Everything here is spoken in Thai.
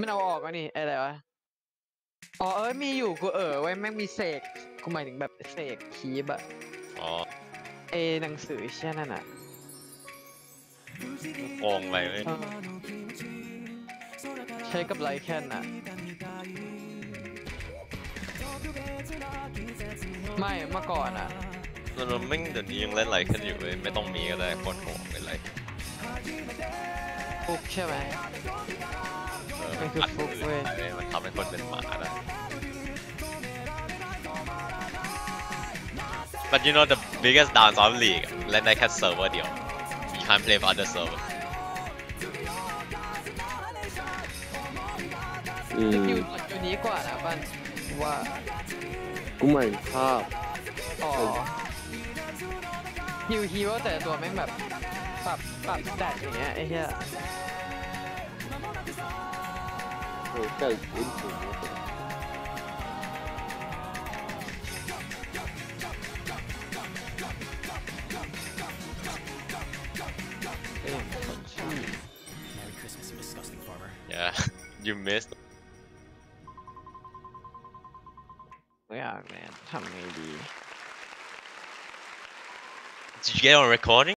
มันเอาออกก็นี่ไอ้อะไรวะ อ๋อเอ้ยมีอยู่กูเออไว้ยแม่งมีเสกกูหมายถึงแบบเสกคีบอะอ๋อเอหนังสือเช่นนั่นอะโกงไปเว้ยเออใช้กับไลแคนอะไม่เมื่อก่อนอะแล้วมันไม่เดี๋ยวนี้ยังเล่นอะไรขึ้นอยู่เว้ยไม่ต้องมีก็ได้โคตรโหดเป็นไรฟุกใช่ไหมเออมันคืออัดฟุกเว้ยได้ว้ยมันทำให้คนเป็นหมาได้ But you know the biggest downside of league เล่นได้แค่เซิร์ฟเวอร์เดียว you can't play with other server อืสมกิลอยู่นี้กว่านะบ้านว่ากูหมายถึงภาพอ๋อฮิวฮีว่าแต่ตัวแม่งแบบปรับปรับแดดอย่างเงี้ยไอ้เหี้ย อ Merry Christmas, you disgusting farmer. yeah you missed ไม่อยากแมนทำไงดี did you get on recording